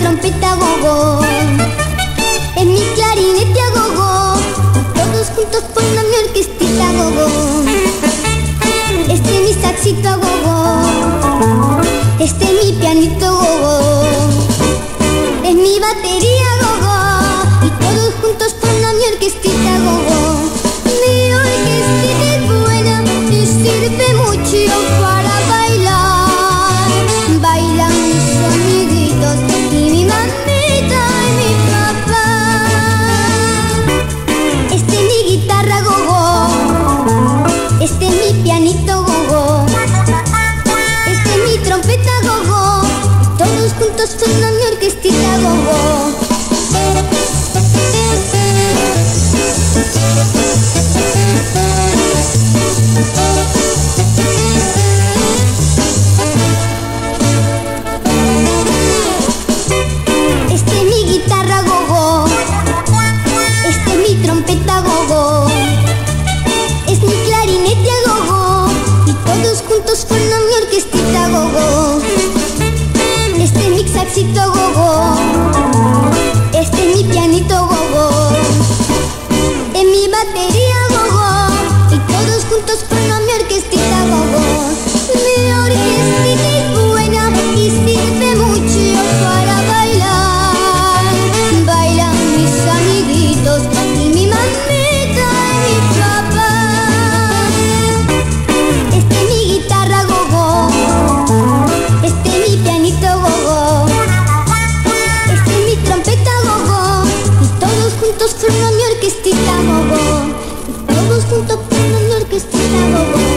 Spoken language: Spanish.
trompeta gogo, en mi clarinete a gogo, todos juntos forman mi orquestita gogo, este mi saxito a gogo, este mi pianito gogo, es mi batería gogo. Este es mi saxito gogo, juntos